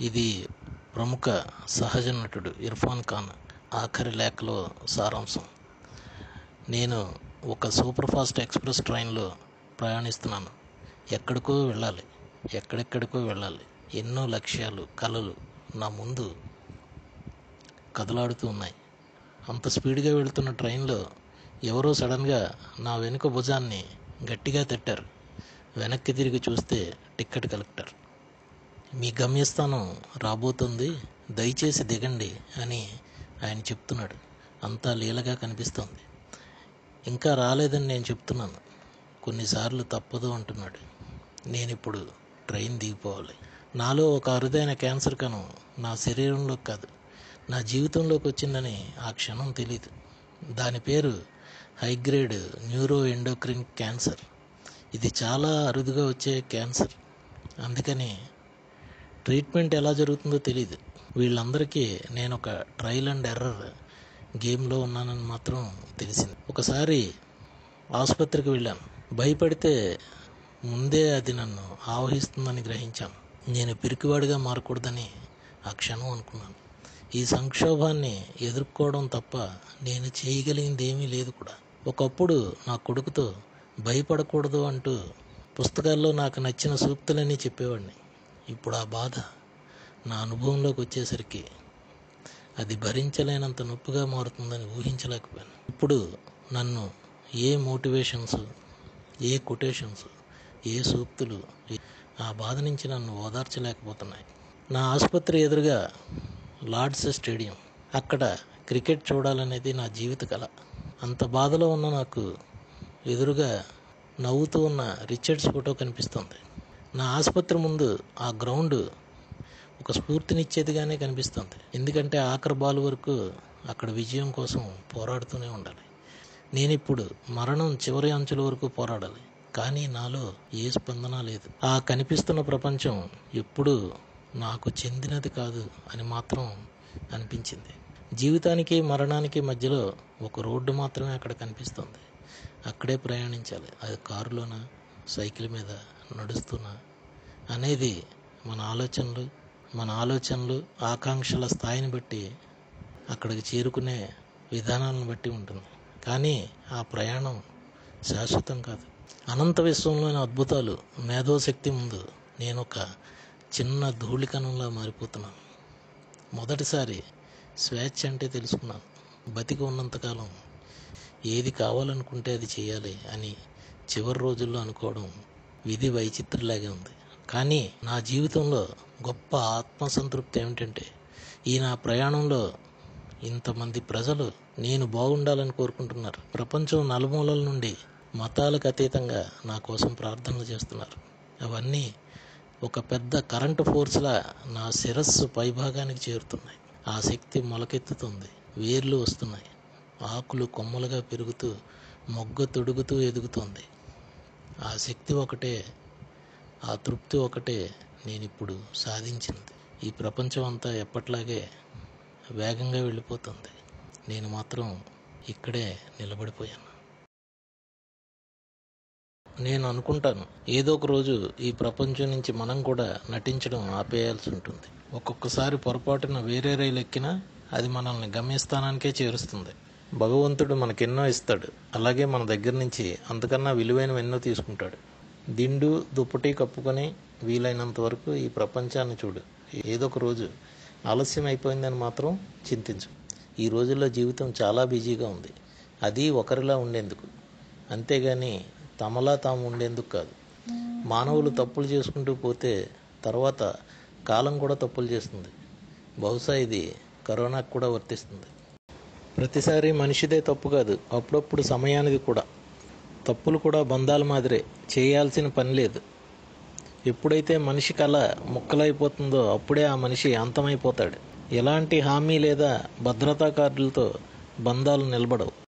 ఇది ప్రముఖ సహజ నటుడు ఇర్ఫాన్ ఖాన్ ఆఖరి లేఖలో సారాంశం. నేను ఒక సూపర్ ఫాస్ట్ ఎక్స్ప్రెస్ ట్రైన్లో ప్రయాణిస్తున్నాను. ఎక్కడికో వెళ్ళాలి ఎక్కడెక్కడికో వెళ్ళాలి. ఎన్నో లక్ష్యాలు కలలు నా ముందు కదలాడుతూ ఉన్నాయి. అంత స్పీడ్గా వెళ్తున్న ట్రైన్లో ఎవరో సడన్గా నా వెనుక భుజాన్ని గట్టిగా తట్టారు. వెనక్కి తిరిగి చూస్తే టిక్కెట్ కలెక్టర్. మీ గమ్యస్థానం రాబోతుంది దయచేసి దిగండి అని ఆయన చెప్తున్నాడు. అంతా లీలగా కనిపిస్తోంది. ఇంకా రాలేదని నేను చెప్తున్నాను. కొన్నిసార్లు తప్పదు అంటున్నాడు. నేను ఇప్పుడు ట్రైన్ దిగిపోవాలి. నాలో ఒక అరుదైన క్యాన్సర్ కణం నా శరీరంలో కాదు నా జీవితంలోకి వచ్చిందని ఆ క్షణం తెలియదు దాని పేరు హైగ్రేడ్ న్యూరో ఎండోక్రిన్ క్యాన్సర్. ఇది చాలా అరుదుగా వచ్చే క్యాన్సర్. అందుకని ట్రీట్మెంట్ ఎలా జరుగుతుందో తెలియదు వీళ్ళందరికీ నేను ఒక ట్రయల్ అండ్ ఎర్రర్ గేమ్లో ఉన్నానని మాత్రం తెలిసింది. ఒకసారి ఆసుపత్రికి వెళ్ళాను భయపడితే ముందే అది నన్ను ఆవహిస్తుందని గ్రహించాను నేను పిరికివాడిగా మారకూడదని ఆ క్షణం అనుకున్నాను. ఈ సంక్షోభాన్ని ఎదుర్కోవడం తప్ప నేను చేయగలిగింది ఏమీ లేదు కూడా. ఒకప్పుడు నా కొడుకుతో భయపడకూడదు అంటూ పుస్తకాల్లో నాకు నచ్చిన సూక్తులన్నీ చెప్పేవాడిని. ఇప్పుడు ఆ బాధ నా అనుభవంలోకి వచ్చేసరికి అది భరించలేనంత నొప్పిగా మారుతుందని ఊహించలేకపోయాను. ఇప్పుడు నన్ను ఏ మోటివేషన్స్ ఏ కొటేషన్స్ ఏ సూక్తులు ఆ బాధ నుంచి నన్ను ఓదార్చలేకపోతున్నాయి. నా ఆసుపత్రి ఎదురుగా లార్డ్స్ స్టేడియం. అక్కడ క్రికెట్ చూడాలనేది నా జీవిత కళ. అంత బాధలో ఉన్న నాకు ఎదురుగా నవ్వుతూ ఉన్న రిచర్డ్స్ ఫోటో కనిపిస్తుంది. నా ఆసుపత్రి ముందు ఆ గ్రౌండ్ ఒక స్ఫూర్తినిచ్చేదిగానే కనిపిస్తుంది. ఎందుకంటే ఆఖరి బాల్ వరకు అక్కడ విజయం కోసం పోరాడుతూనే ఉండాలి. నేను ఇప్పుడు మరణం చివరి అంచుల వరకు పోరాడాలి. కానీ నాలో ఏ స్పందన లేదు. ఆ కనిపిస్తున్న ప్రపంచం ఎప్పుడు నాకు చెందినది కాదు అని మాత్రం అనిపించింది. జీవితానికి మరణానికి మధ్యలో ఒక రోడ్డు మాత్రమే అక్కడ కనిపిస్తుంది. అక్కడే ప్రయాణించాలి. అది కారులోన సైకిల్ మీద నడుస్తున్నా. అనేది మన ఆలోచనలు మన ఆలోచనలు ఆకాంక్షల స్థాయిని బట్టి అక్కడికి చేరుకునే విధానాలను బట్టి ఉంటుంది. కానీ ఆ ప్రయాణం శాశ్వతం కాదు. అనంత విశ్వంలోని అద్భుతాలు మేధోశక్తి ముందు నేను ఒక చిన్న ధూళికణంలా మారిపోతున్నాను. మొదటిసారి స్వేచ్ఛ అంటే తెలుసుకున్నాను. బతికి ఉన్నంతకాలం ఏది కావాలనుకుంటే అది చేయాలి అని చివరి రోజుల్లో అనుకోవడం విధి వైచిత్రలాగే ఉంది. కానీ నా జీవితంలో గొప్ప ఆత్మసంతృప్తి ఏమిటంటే ఈ నా ప్రయాణంలో ఇంతమంది ప్రజలు నేను బాగుండాలని కోరుకుంటున్నారు. ప్రపంచం నలుమూలల నుండి మతాలకు అతీతంగా నా కోసం ప్రార్థనలు చేస్తున్నారు. అవన్నీ ఒక పెద్ద కరెంటు ఫోర్స్లా నా శిరస్సు పైభాగానికి చేరుతున్నాయి. ఆ శక్తి మొలకెత్తుతుంది. వేర్లు వస్తున్నాయి. ఆకులు కొమ్మలుగా పెరుగుతూ మొగ్గ తొడుగుతూ ఎదుగుతోంది. ఆ శక్తి ఒకటే ఆ తృప్తి ఒకటే నేను ఇప్పుడు సాధించింది. ఈ ప్రపంచం అంతా ఎప్పట్లాగే వేగంగా వెళ్ళిపోతుంది. నేను మాత్రం ఇక్కడే నిలబడిపోయాను. నేను అనుకుంటాను ఏదో ఒక రోజు ఈ ప్రపంచం నుంచి మనం కూడా నటించడం ఆపేయాల్సి ఉంటుంది. ఒక్కొక్కసారి పొరపాటున వేరే రైలు ఎక్కినా అది మనల్ని గమ్యస్థానానికే చేరుస్తుంది. భగవంతుడు మనకెన్నో ఇస్తాడు. అలాగే మన దగ్గర నుంచి అంతకన్నా విలువైనవి ఎన్నో తీసుకుంటాడు. దిండు దుప్పటి కప్పుకొని వీలైనంత వరకు ఈ ప్రపంచాన్ని చూడు. ఏదో ఒక రోజు ఆలస్యం అయిపోయిందని మాత్రం చింతించు. ఈ రోజుల్లో జీవితం చాలా బిజీగా ఉంది. అది ఒకరిలా ఉండేందుకు. అంతేగాని తమలా తాము ఉండేందుకు కాదు. మానవులు తప్పులు చేసుకుంటూ పోతే తర్వాత కాలం కూడా తప్పులు చేస్తుంది. బహుశా ఇది కరోనాకు కూడా వర్తిస్తుంది. ప్రతిసారి మనిషిదే తప్పు కాదు. అప్పుడప్పుడు సమయానికి కూడా. తప్పులు కూడా బంధాల మాదిరే. చేయాల్సిన పని లేదు. ఎప్పుడైతే మనిషి కళ ముక్కలైపోతుందో అప్పుడే ఆ మనిషి అంతమైపోతాడు. ఎలాంటి హామీ లేదా భద్రతా కార్డులతో బంధాలు నిలబడవు.